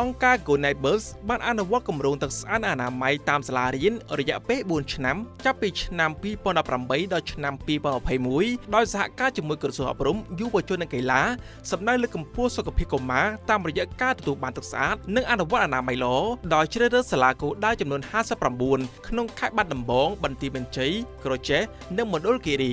អង្គការ Go Neighbors បានអនុវត្តគម្រោងទឹកស្អាតអនាម័យតាមសាលារៀនរយៈពេល4ឆ្នាំចាប់ពីឆ្នាំ2018ដល់ឆ្នាំ2021ដោយសហការជាមួយក្រសួងអប់រំយុវជននិងកីឡាសម្ដៅលើកម្ពស់សុខភាពកុមារតាមរយៈការទទួលបានទឹកស្អាតនិងអនុវត្តអនាម័យល្អដោយជ្រើសរើសសាលាគោលដៅចំនួន59ក្នុងខេត្តបាត់ដំបងបន្ទាយមានជ័យក្រចេះនិងមណ្ឌលគិរី